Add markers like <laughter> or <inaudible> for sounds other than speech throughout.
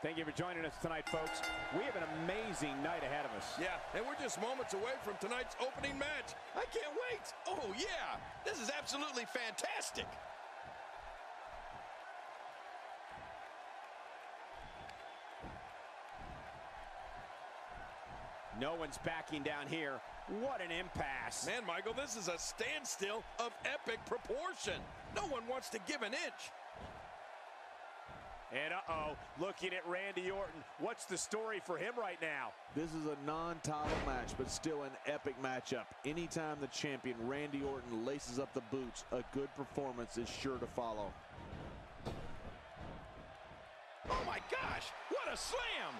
Thank you for joining us tonight, folks. We have an amazing night ahead of us. Yeah, and we're just moments away from tonight's opening match. I can't wait. Oh, yeah. This is absolutely fantastic. No one's backing down here. What an impasse. Man, Michael, this is a standstill of epic proportion. No one wants to give an inch. And uh-oh, looking at Randy Orton. What's the story for him right now? This is a non-title match, but still an epic matchup. Anytime the champion, Randy Orton, laces up the boots, a good performance is sure to follow. Oh my gosh, what a slam!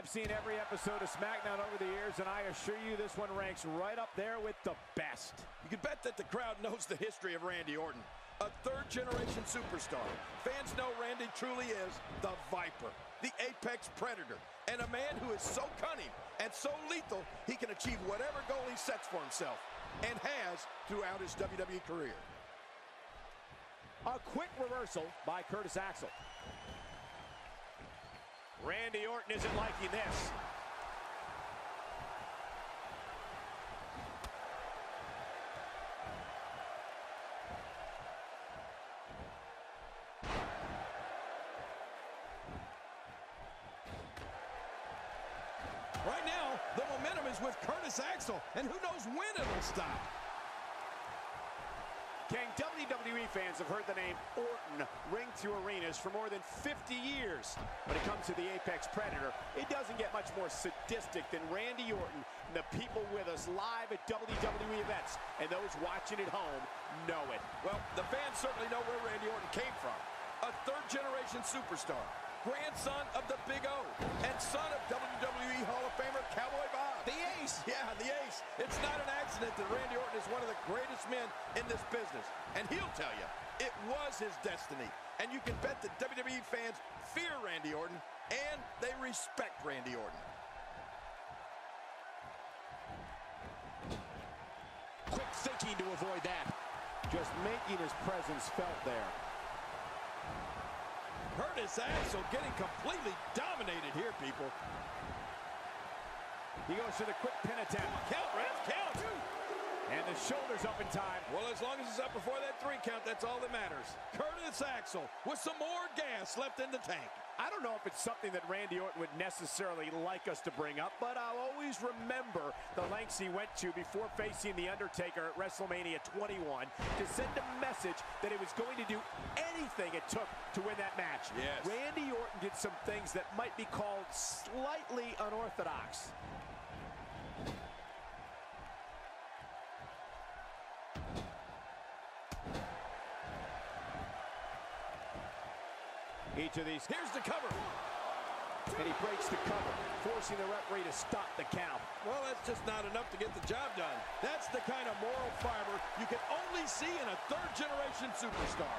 I've seen every episode of SmackDown over the years, and I assure you this one ranks right up there with the best. You can bet that the crowd knows the history of Randy Orton. A third-generation superstar. Fans know Randy truly is the Viper, the apex predator, and a man who is so cunning and so lethal, he can achieve whatever goal he sets for himself, and has throughout his WWE career. A quick reversal by Curtis Axel. Randy Orton isn't liking this. Right now, the momentum is with Curtis Axel, and who knows when it'll stop. WWE fans have heard the name Orton ring through arenas for more than 50 years. When it comes to the Apex Predator, it doesn't get much more sadistic than Randy Orton and the people with us live at WWE events. And those watching at home know it. Well, the fans certainly know where Randy Orton came from. A third-generation superstar, grandson of the Big O, and son of WWE Hall of Famer Cowboy Bob. The Ace! Yeah, the Ace. It's not an accident that Randy Orton is one of the greatest men in this business. And he'll tell you, it was his destiny. And you can bet that WWE fans fear Randy Orton, and they respect Randy Orton. Quick thinking to avoid that. Just making his presence felt there. Hurt Curtis Axel getting completely dominated here, people. He goes for the quick pin attempt. Count, Ref, count. And the shoulders up in time. Well, as long as it's up before that three count, that's all that matters. Curtis Axel with some more gas left in the tank. I don't know if it's something that Randy Orton would necessarily like us to bring up, but I'll always remember the lengths he went to before facing The Undertaker at WrestleMania 21 to send a message that he was going to do anything it took to win that match. Yes. Randy Orton did some things that might be called slightly unorthodox. Each of these, Here's the cover. and he breaks the cover, forcing the referee to stop the count. Well, that's just not enough to get the job done. That's the kind of moral fiber you can only see in a third-generation superstar.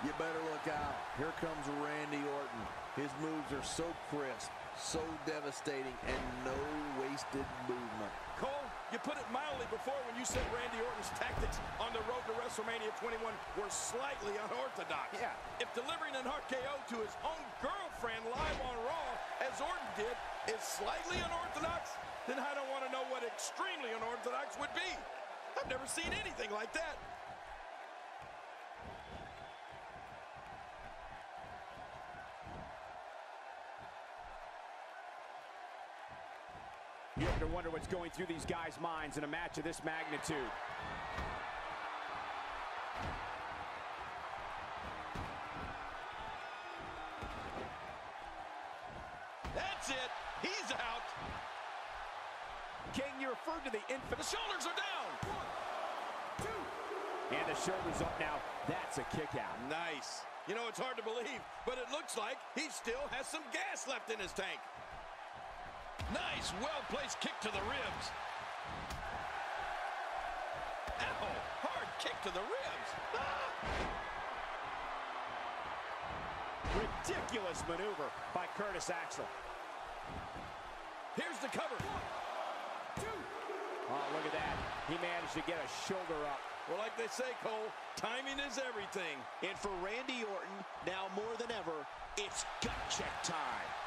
You better look out. Here comes Randy Orton. His moves are so crisp, so devastating, and no wasted movement. Cole, you put it mildly before when you said Randy Orton's tactics on the road to WrestleMania 21 were slightly unorthodox. Yeah. If delivering an RKO to his own girlfriend live on Raw, as Orton did, is slightly unorthodox, then I don't want to know what extremely unorthodox would be. I've never seen anything like that. You have to wonder what's going through these guys' minds in a match of this magnitude. That's it. He's out. King, you referred to the The infamous, shoulders are down. and the shoulders up now. That's a kick out. Nice. You know, it's hard to believe, but it looks like he still has some gas left in his tank. Nice, well-placed kick to the ribs. Ow, hard kick to the ribs. Ah! Ridiculous maneuver by Curtis Axel. Here's the cover. Oh, look at that. He managed to get a shoulder up. Well, like they say, Cole, timing is everything. And for Randy Orton, now more than ever, it's gut check time.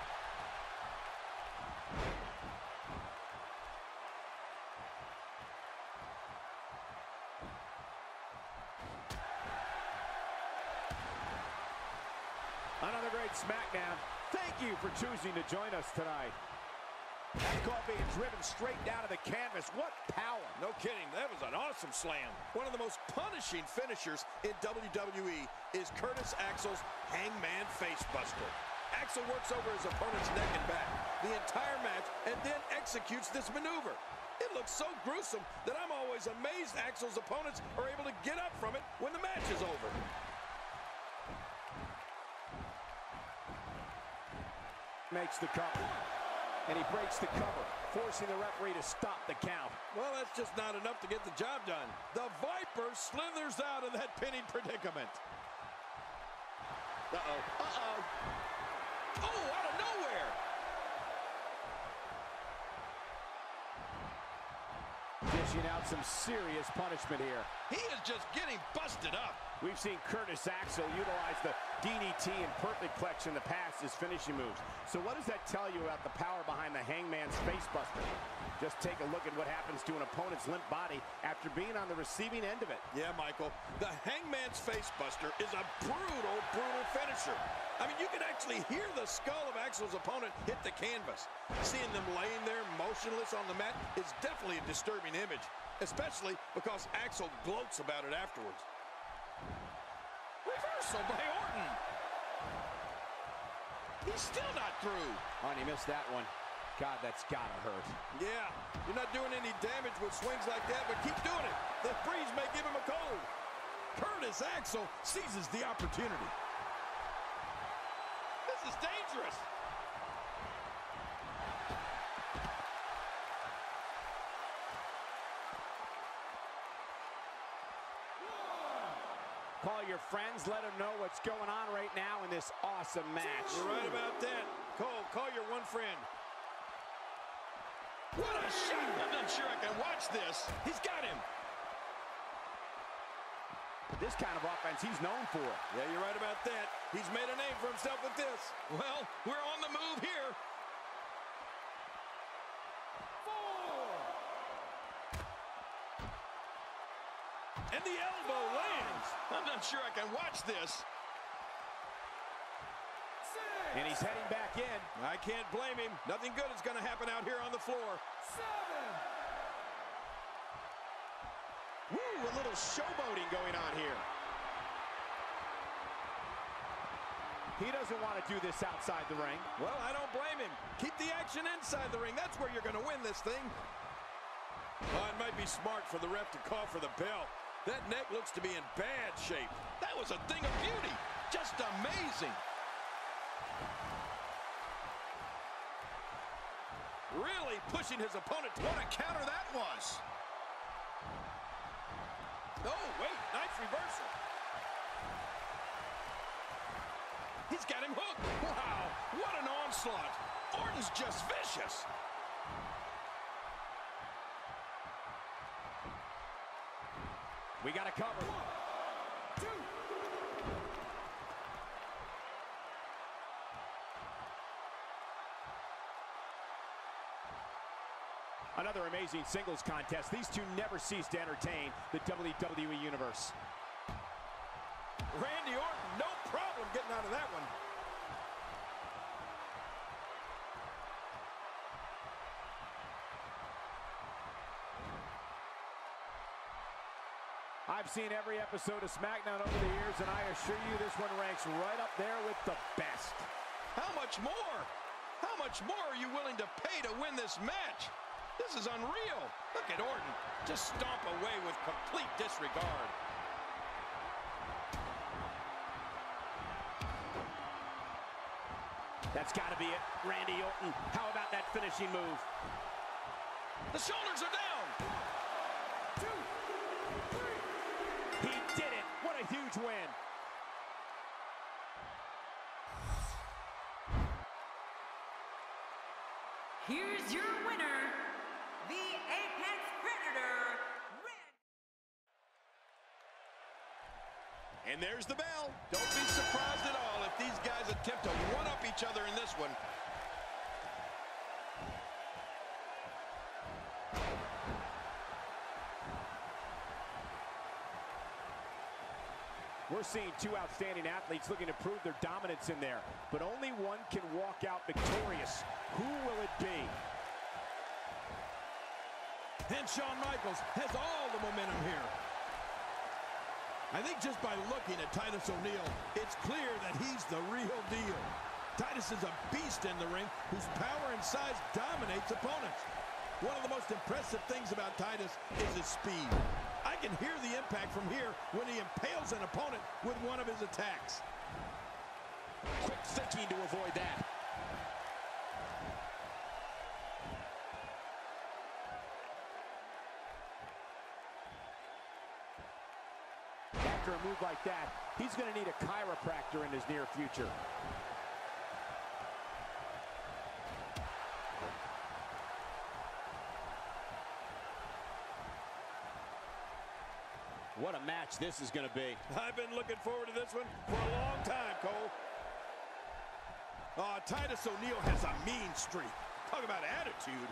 Another SmackDown. Thank you for choosing to join us tonight. That call being driven straight down to the canvas. What power. No kidding. That was an awesome slam. One of the most punishing finishers in WWE is Curtis Axel's Hangman Facebuster. Axel works over his opponent's neck and back the entire match and then executes this maneuver. It looks so gruesome that I'm always amazed Axel's opponents are able to get up from it when the match is over. Makes the cover. And he breaks the cover, forcing the referee to stop the count. Well, that's just not enough to get the job done. The Viper slithers out of that pinning predicament. Uh-oh. Uh-oh. Oh, out of nowhere! Dishing out some serious punishment here. He is just getting busted up. We've seen Curtis Axel utilize the DDT and Perfectplex in the past as finishing moves. So what does that tell you about the power behind the Hangman's Facebuster? Just take a look at what happens to an opponent's limp body after being on the receiving end of it. Yeah, Michael, the Hangman's Facebuster is a brutal, brutal finisher. I mean, you can actually hear the skull of Axel's opponent hit the canvas. Seeing them laying there motionless on the mat is definitely a disturbing image, especially because Axel gloats about it afterwards. Reversal by Orton. He's still not through. Oh, he missed that one. God, that's gotta hurt. Yeah, you're not doing any damage with swings like that, but keep doing it. The freeze may give him a cold. Curtis Axel seizes the opportunity. This is dangerous. Call your friends, let them know what's going on right now in this awesome match. You're right about that. Cole, call your one friend. What a shot! I'm not sure I can watch this. He's got him. This kind of offense he's known for. Yeah, you're right about that. He's made a name for himself with this. Well, we're on the move here. And the elbow lands. I'm not sure I can watch this. And he's heading back in. I can't blame him. Nothing good is going to happen out here on the floor. Woo, a little showboating going on here. He doesn't want to do this outside the ring. Well, I don't blame him. Keep the action inside the ring. That's where you're going to win this thing. Oh, it might be smart for the ref to call for the bell. That neck looks to be in bad shape. That was a thing of beauty. Just amazing. Really pushing his opponent. What a counter that was. Oh, wait. Nice reversal. He's got him hooked. Wow. What an onslaught. Orton's just vicious. We got a cover. Another amazing singles contest. These two never cease to entertain the WWE Universe. Randy Orton, no problem getting out of that one. Seen every episode of SmackDown over the years, and I assure you this one ranks right up there with the best. How much more? How much more are you willing to pay to win this match? This is unreal. Look at Orton. Just stomp away with complete disregard. That's got to be it. Randy Orton. How about that finishing move? The shoulders are down. He did it. What a huge win. Here's your winner, the Apex Predator, And there's the bell. Don't be surprised at all if these guys attempt to one-up each other in this one. We're seeing two outstanding athletes looking to prove their dominance in there, but only one can walk out victorious. Who will it be? And Shawn Michaels has all the momentum here. I think just by looking at Titus O'Neil, it's clear that he's the real deal. Titus is a beast in the ring whose power and size dominates opponents. One of the most impressive things about Titus is his speed. Can hear the impact from here when he impales an opponent with one of his attacks. Quick thinking to avoid that. After a move like that, he's going to need a chiropractor in his near future. What a match this is going to be. I've been looking forward to this one for a long time, Cole. Uh, Titus O'Neil has a mean streak. Talk about attitude.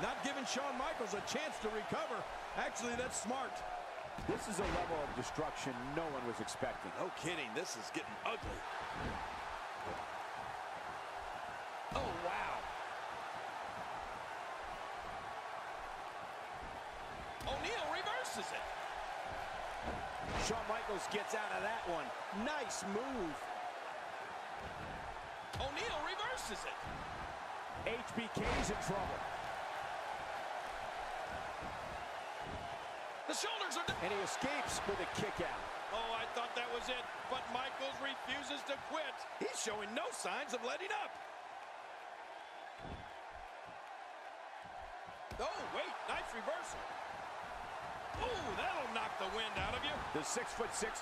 Not giving Shawn Michaels a chance to recover. Actually, that's smart. This is a level of destruction no one was expecting. No kidding. This is getting ugly. Oh, wow. O'Neil reverses it. Shawn Michaels gets out of that one. Nice move. O'Neil reverses it. HBK's in trouble. The shoulders are... And he escapes with a kick out. Oh, I thought that was it, but Michaels refuses to quit. He's showing no signs of letting up. Oh, wait, nice reversal. Ooh, that'll knock the wind out of you. The 6'6",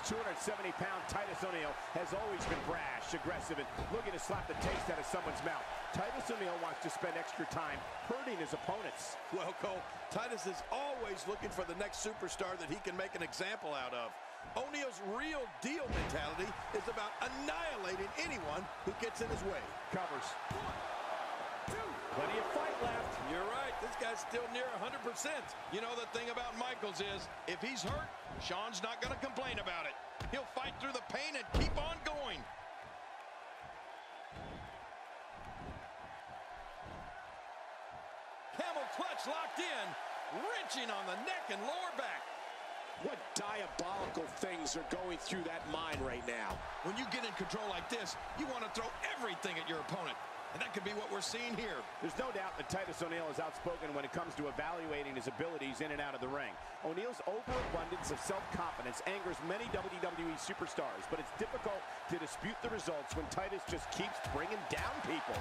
270-pound Titus O'Neil has always been brash, aggressive, and looking to slap the taste out of someone's mouth. Titus O'Neil wants to spend extra time hurting his opponents. Well, Cole, Titus is always looking for the next superstar that he can make an example out of. O'Neil's real deal mentality is about annihilating anyone who gets in his way. Covers. Plenty of fight left. You're right. This guy's still near 100%. You know, the thing about Michaels is, if he's hurt, Shawn's not going to complain about it. He'll fight through the pain and keep on going. Camel clutch locked in, wrenching on the neck and lower back. What diabolical things are going through that mind right now? When you get in control like this, you want to throw everything at your opponent. And that could be what we're seeing here. There's no doubt that Titus O'Neil is outspoken when it comes to evaluating his abilities in and out of the ring. O'Neil's overabundance of self-confidence angers many WWE superstars, but it's difficult to dispute the results when Titus just keeps bringing down people.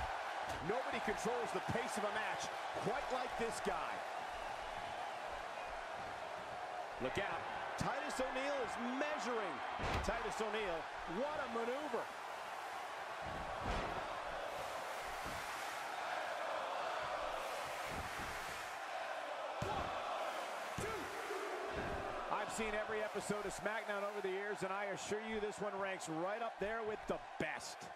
Nobody controls the pace of a match quite like this guy. Look out. Titus O'Neil is measuring. Titus O'Neil, what a maneuver. I've seen every episode of SmackDown over the years, and I assure you this one ranks right up there with the best.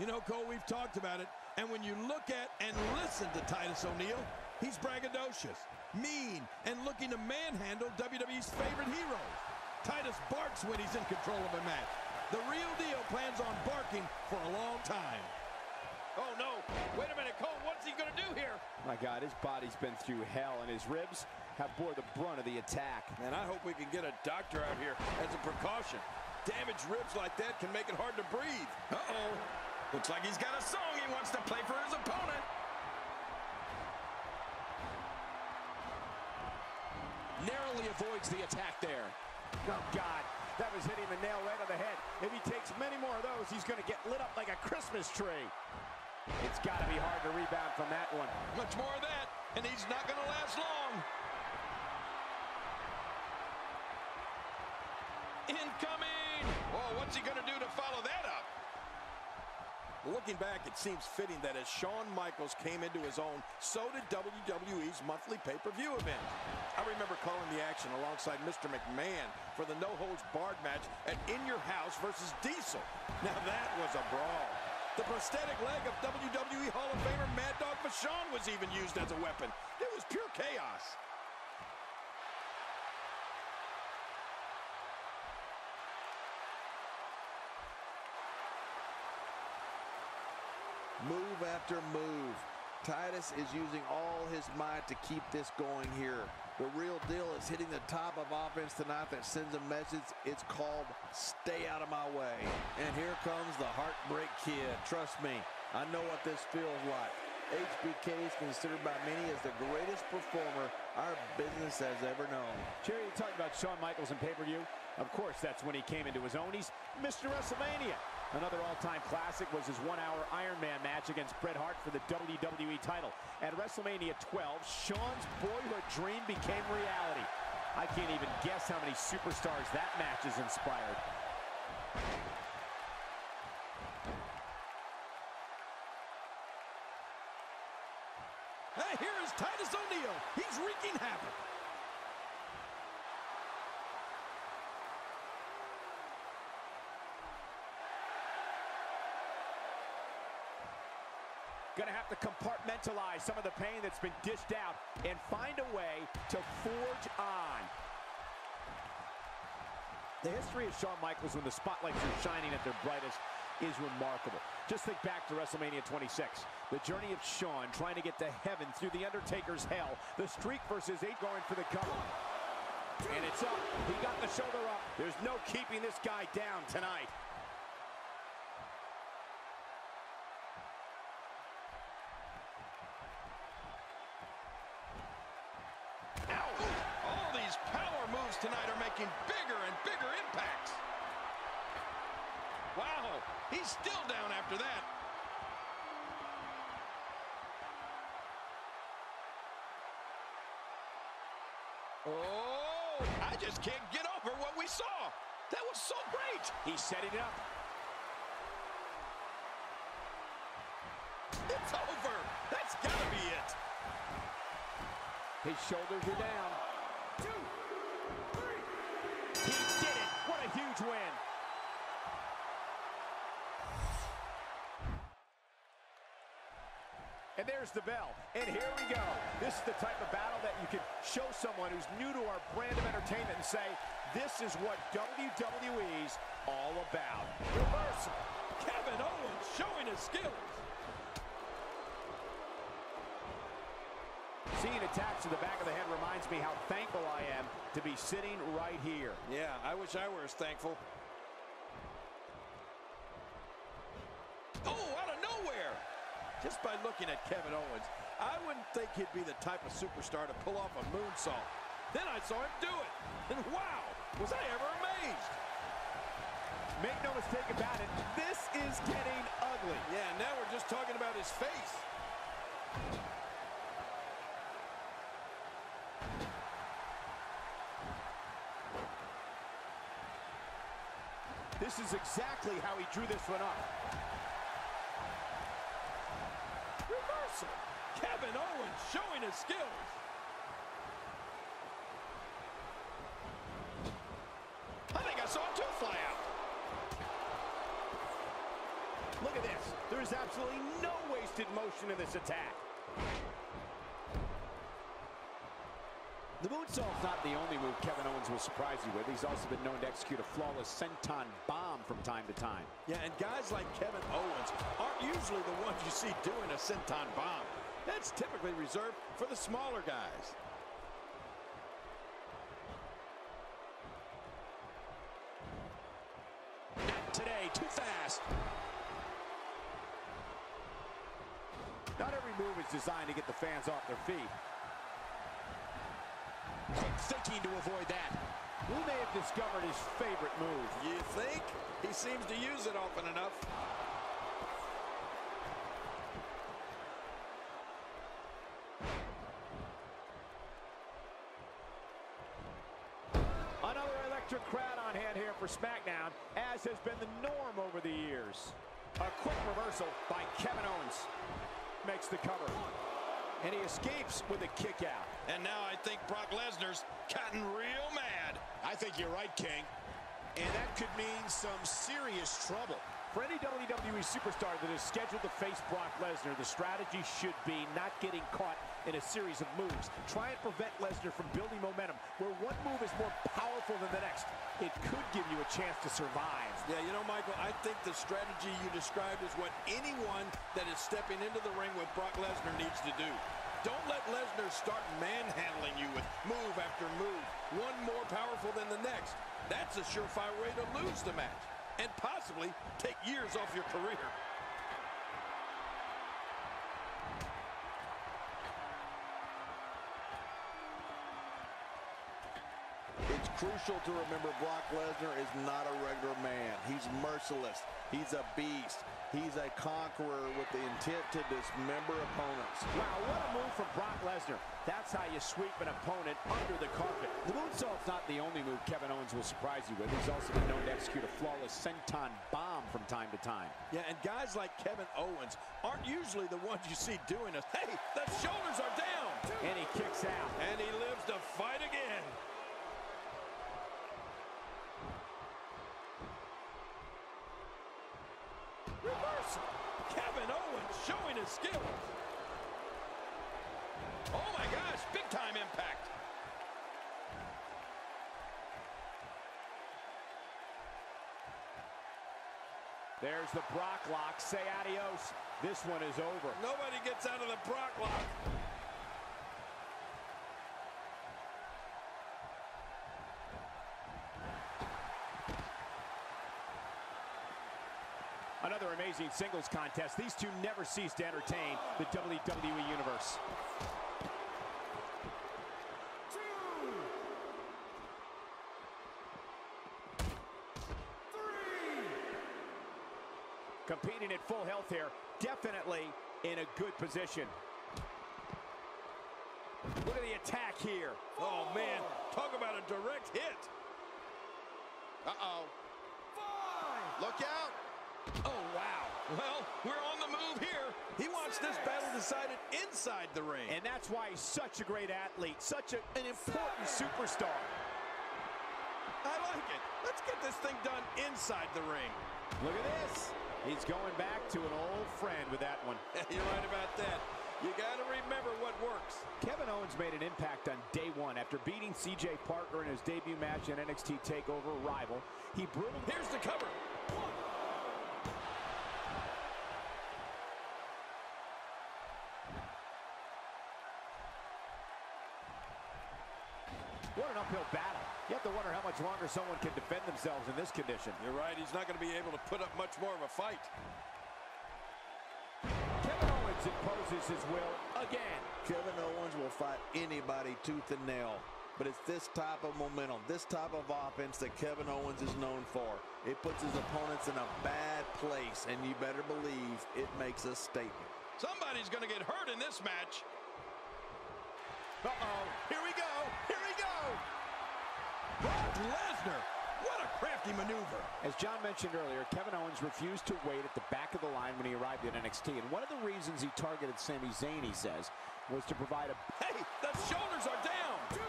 You know, Cole, we've talked about it. And when you look at and listen to Titus O'Neil, he's braggadocious, mean, and looking to manhandle WWE's favorite heroes. Titus barks when he's in control of a match. The real deal plans on barking for a long time. Oh, no. Wait a minute, Cole. What's he going to do here? My God, his body's been through hell, and his ribs have bore the brunt of the attack. And I hope we can get a doctor out here as a precaution. Damaged ribs like that can make it hard to breathe. Uh-oh. Looks like he's got a song he wants to play for his opponent. Narrowly avoids the attack there. Oh, God. That was hitting the nail right on the head. If he takes many more of those, he's going to get lit up like a Christmas tree. It's got to be hard to rebound from that one. Much more of that, and he's not going to last long. Incoming! Oh, what's he going to do to follow that up? Looking back, it seems fitting that as Shawn Michaels came into his own, so did WWE's monthly pay-per-view event. I remember calling the action alongside Mr. McMahon for the no-holds-barred match at In Your House versus Diesel. Now that was a brawl. The prosthetic leg of WWE Hall of Famer Mad Dog Vachon was even used as a weapon. It was pure chaos. Move after move. Titus is using all his might to keep this going here. The real deal is hitting the top of offense tonight that sends a message. It's called stay out of my way. And here comes the Heartbreak Kid. Trust me, I know what this feels like. HBK is considered by many as the greatest performer our business has ever known. Jerry, you talked about Shawn Michaels in pay-per-view. Of course, that's when he came into his own. He's Mr. WrestleMania. Another all-time classic was his one-hour Iron Man match against Bret Hart for the WWE title. At WrestleMania 12, Shawn's boyhood dream became reality. I can't even guess how many superstars that match has inspired. Hey, here is Titus O'Neil. He's wreaking havoc. Going to have to compartmentalize some of the pain that's been dished out and find a way to forge on. The history of Shawn Michaels when the spotlights are shining at their brightest is remarkable. Just think back to WrestleMania 26. The journey of Shawn trying to get to heaven through The Undertaker's hell. The streak versus eight going for the cover. And it's up. He got the shoulder up. There's no keeping this guy down tonight. Ow! All these power moves tonight are making bigger and bigger impacts. Wow, he's still down after that. Oh, I just can't get over what we saw. That was so great. He's setting it up. It's over. That's gotta be it. His shoulders are down. And there's the bell. And here we go. This is the type of battle that you can show someone who's new to our brand of entertainment and say, this is what WWE's all about. Reversal. Kevin Owens showing his skills. Seeing attacks to the back of the head reminds me how thankful I am to be sitting right here. Yeah, I wish I were as thankful. Oh, out of nowhere! Just by looking at Kevin Owens, I wouldn't think he'd be the type of superstar to pull off a moonsault. Then I saw him do it, <laughs> and wow, was I ever amazed! Make no mistake about it, this is getting ugly. Yeah, now we're just talking about his face. This is exactly how he drew this one up. Reversal. Kevin Owens showing his skills. I think I saw tooth fly out. Look at this. There is absolutely no wasted motion in this attack. The moonsault's not the only move Kevin Owens will surprise you with. He's also been known to execute a flawless senton bomb from time to time. Yeah, and guys like Kevin Owens aren't usually the ones you see doing a senton bomb. That's typically reserved for the smaller guys. Not today, too fast. Not every move is designed to get the fans off their feet. Quick thinking to avoid that. Discovered his favorite move. You think? He seems to use it often enough. Another electric crowd on hand here for SmackDown, as has been the norm over the years. A quick reversal by Kevin Owens. Makes the cover. And he escapes with a kick out. And now I think Brock Lesnar's gotten real mad. I think you're right, King. And that could mean some serious trouble. For any WWE superstar that is scheduled to face Brock Lesnar, the strategy should be not getting caught in a series of moves. Try and prevent Lesnar from building momentum, where one move is more powerful than the next. It could give you a chance to survive. Yeah, you know, Michael, I think the strategy you described is what anyone that is stepping into the ring with Brock Lesnar needs to do. Don't let Lesnar start manhandling you with move after move, one more powerful than the next. That's a surefire way to lose the match and possibly take years off your career. Crucial to remember Brock Lesnar is not a regular man. He's merciless. He's a beast. He's a conqueror with the intent to dismember opponents. Wow, what a move from Brock Lesnar. That's how you sweep an opponent under the carpet. The moonsault's not the only move Kevin Owens will surprise you with. He's also been known to execute a flawless senton bomb from time to time. Yeah, and guys like Kevin Owens aren't usually the ones you see doing this. Hey, the shoulders are down. And he kicks out. And he lives to fight again. Reversal. Kevin Owens showing his skills. Oh my gosh, big time impact. There's the Brock lock. Say adios. This one is over. Nobody gets out of the Brock lock. Another amazing singles contest. These two never cease to entertain the WWE Universe. Two. Three. Competing at full health here. Definitely in a good position. Look at the attack here. Oh man, talk about a direct hit. Uh-oh. Five. Look out. Oh wow. Well, we're on the move here. He wants this battle decided inside the ring. And that's why he's such a great athlete, such a, an important superstar. I like it. Let's get this thing done inside the ring. Look at this. He's going back to an old friend with that one. <laughs> You're right about that. You got to remember what works. Kevin Owens made an impact on day one after beating CJ Parker in his debut match in NXT TakeOver Rival. He brutally Here's the cover. What an uphill battle. You have to wonder how much longer someone can defend themselves in this condition. You're right. He's not going to be able to put up much more of a fight. Kevin Owens imposes his will again. Kevin Owens will fight anybody tooth and nail. But it's this type of momentum, this type of offense that Kevin Owens is known for. It puts his opponents in a bad place, and you better believe it makes a statement. Somebody's going to get hurt in this match. Uh-oh. Here we go. Here we go. Brock Lesnar. What a crafty maneuver. As John mentioned earlier, Kevin Owens refused to wait at the back of the line when he arrived at NXT. And one of the reasons he targeted Sami Zayn, he says, was to provide a Hey, the shoulders are down. Two.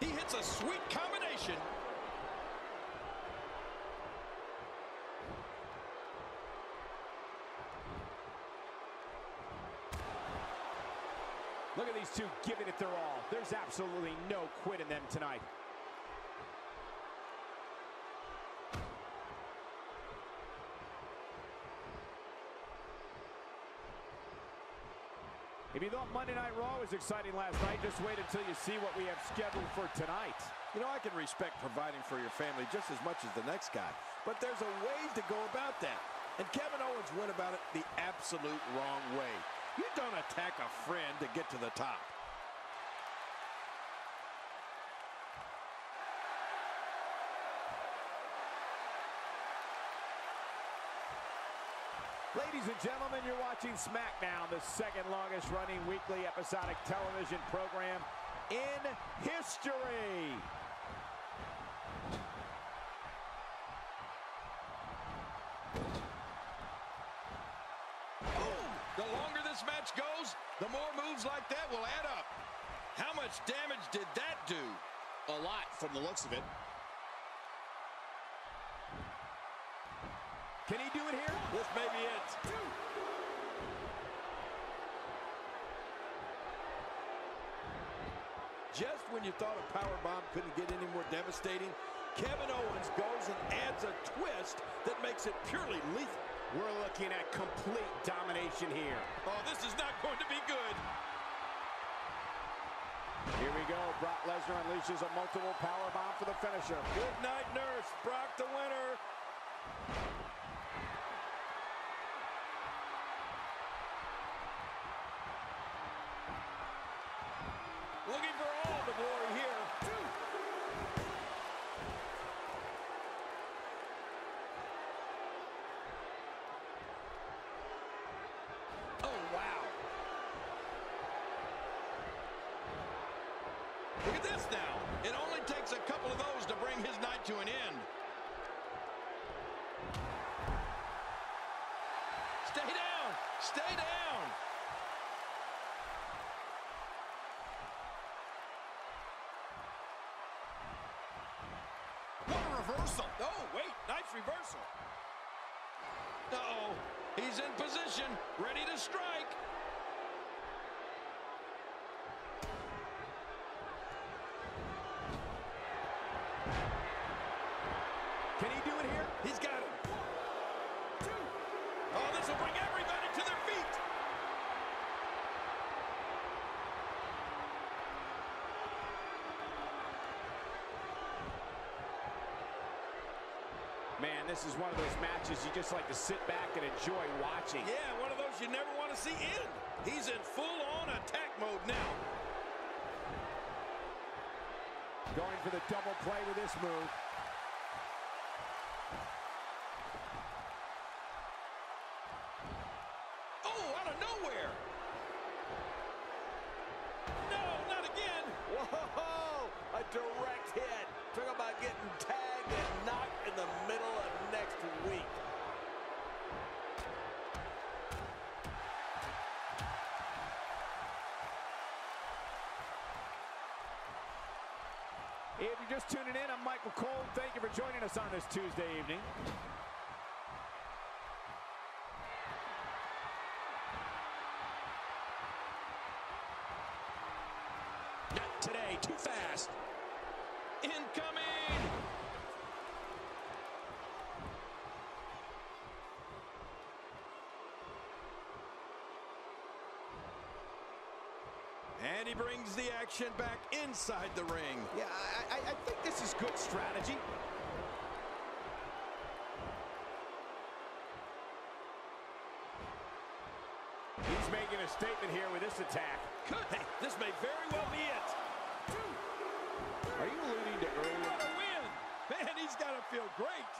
He hits a sweet combination. Look at these two giving it their all. There's absolutely no quit in them tonight. If you thought Monday Night Raw was exciting last night, just wait until you see what we have scheduled for tonight. You know, I can respect providing for your family just as much as the next guy, but there's a way to go about that. And Kevin Owens went about it the absolute wrong way. You don't attack a friend to get to the top. Ladies and gentlemen, you're watching SmackDown, the second longest running weekly episodic television program in history. The longer this match goes, the more moves like that will add up. How much damage did that do? A lot from the looks of it. Can he do it here? This may be it. Just when you thought a power bomb couldn't get any more devastating, Kevin Owens goes and adds a twist that makes it purely lethal. We're looking at complete domination here. Oh, this is not going to be good. Here we go. Brock Lesnar unleashes a multiple power bomb for the finisher. Good night, nurse. Brock the winner. Looking for all the glory here. Oh, wow. Look this now. It only takes a couple of those to bring his night to an end. Stay down. Stay down. What a reversal. Oh, wait. Nice reversal. Uh-oh. He's in position, ready to strike. Can he do it here? He's got him. Oh, this will bring everybody to their feet. Man, this is one of those matches you just like to sit back and enjoy watching. Yeah, one of those you never want to see end. He's in full-on attack mode now. Going for the double play with this move. Oh, out of nowhere. No, not again. Whoa! A direct hit. Talk about getting tagged and knocked in the middle of next week. If you're just tuning in, I'm Michael Cole. Thank you for joining us on this Tuesday evening. Not today. Too fast. Incoming. And he brings the action back inside the ring. Yeah, I, I, I think this is good strategy. He's making a statement here with this attack. Could, hey, this may very well be it. Are you alluding to earlier? What a win! Man, he's got to feel great.